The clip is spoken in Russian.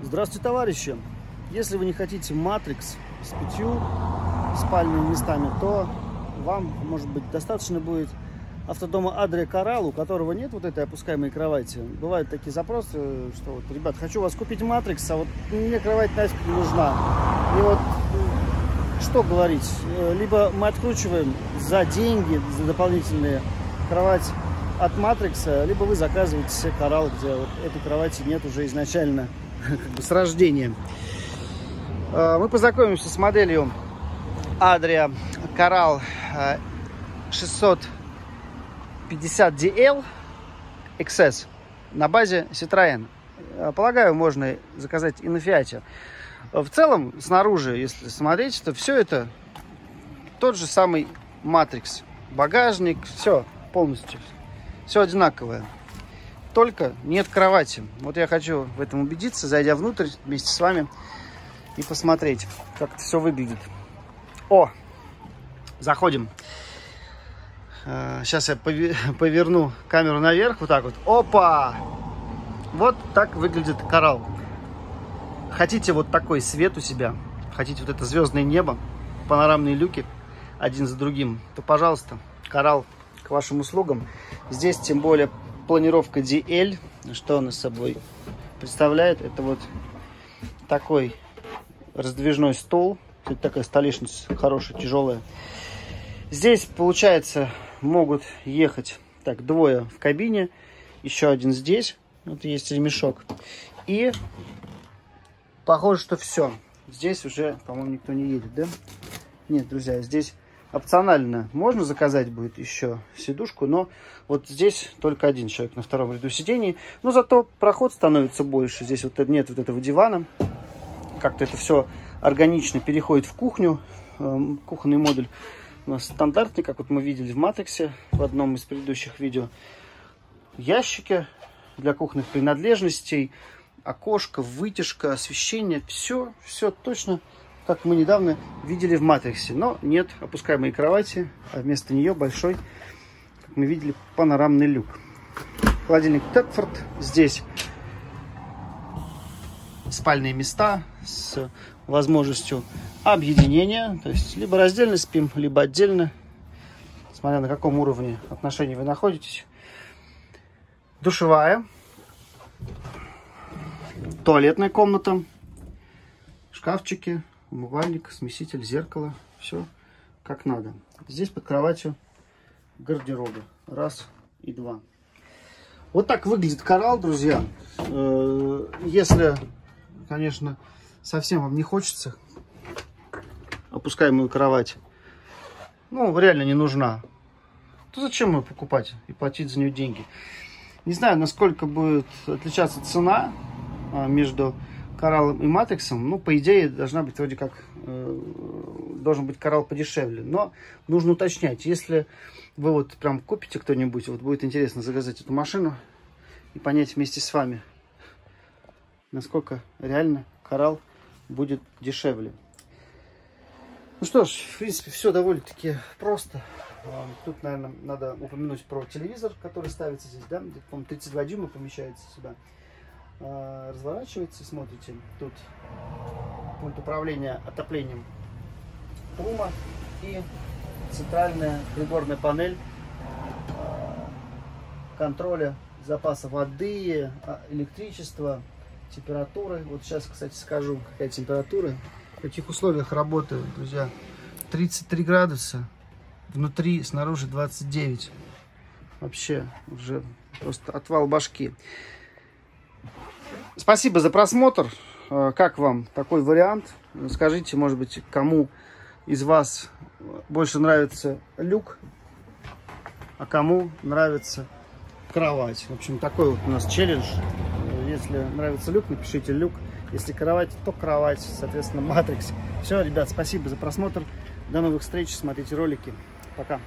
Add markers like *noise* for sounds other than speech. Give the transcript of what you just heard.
Здравствуйте, товарищи! Если вы не хотите матрикс с пятью спальными местами, то вам, может быть, достаточно будет автодома Адрия Коралл, у которого нет вот этой опускаемой кровати. Бывают такие запросы, что вот, ребят, хочу у вас купить матрикс, а вот мне кровать нафиг не нужна. И вот что говорить, либо мы откручиваем за деньги, за дополнительные кровать от матрикса, либо вы заказываете себе коралл, где вот этой кровати нет уже изначально *laughs* с рождения. А, мы познакомимся с моделью Adria Coral 650DL XS на базе Citroën. А, полагаю, можно заказать и на Fiat. В целом, снаружи, если смотреть, то все это тот же самый Matrix. Багажник, все полностью. Все одинаковое только нет кровати. Вот я хочу в этом убедиться, зайдя внутрь вместе с вами и посмотреть, как это все выглядит. О, заходим. Сейчас э, я *laughs* поверну камеру наверх, вот так вот. Опа! Вот так выглядит коралл. Хотите вот такой свет у себя, хотите вот это звездное небо, панорамные люки один за другим, то, пожалуйста, коралл к вашим услугам. Здесь, тем более, планировка DL. Что она собой представляет? Это вот такой раздвижной стол. Это такая столешница хорошая, тяжелая. Здесь, получается, могут ехать так двое в кабине. Еще один здесь. Вот есть ремешок. И похоже, что все. Здесь уже, по-моему, никто не едет, да? Нет, друзья, здесь опционально можно заказать будет еще сидушку, но вот здесь только один человек на втором ряду сидений. Но зато проход становится больше. Здесь вот нет вот этого дивана. Как-то это все органично переходит в кухню. Эм, кухонный модуль у нас стандартный, как вот мы видели в Матриксе в одном из предыдущих видео. Ящики для кухонных принадлежностей, окошко, вытяжка, освещение. Все, все точно как мы недавно видели в Матриксе. Но нет опускаемой кровати, а вместо нее большой, как мы видели, панорамный люк. Холодильник Тетфорд. Здесь спальные места с возможностью объединения. То есть либо раздельно спим, либо отдельно. Смотря на каком уровне отношений вы находитесь. Душевая. Туалетная комната. Шкафчики умывальник, смеситель, зеркало. Все как надо. Здесь под кроватью гардеробы. Раз и два. Вот так выглядит коралл, друзья. Э, если, конечно, совсем вам не хочется опускаемую кровать, ну, реально не нужна, то зачем ее покупать и платить за нее деньги? Не знаю, насколько будет отличаться цена а, между кораллом и матриксом, ну, по идее, должна быть вроде как, э, должен быть коралл подешевле. Но нужно уточнять, если вы вот прям купите кто-нибудь, вот будет интересно заказать эту машину и понять вместе с вами, насколько реально коралл будет дешевле. Ну что ж, в принципе, все довольно-таки просто. Тут, наверное, надо упомянуть про телевизор, который ставится здесь, да, по-моему, 32 дюйма помещается сюда. А, разворачивается, смотрите, тут пульт управления отоплением Прума и центральная приборная панель а, контроля запаса воды, а, электричества, температуры. Вот сейчас, кстати, скажу, какая температура. В каких условиях работаю, друзья. 33 градуса, внутри, снаружи 29. Вообще уже просто отвал башки. Спасибо за просмотр. Э, как вам такой вариант? Скажите, может быть, кому из вас больше нравится люк, а кому нравится кровать. В общем, такой вот у нас челлендж. Если нравится люк, напишите люк. Если кровать, то кровать. Соответственно, матрикс. Все, ребят, спасибо за просмотр. До новых встреч. Смотрите ролики. Пока.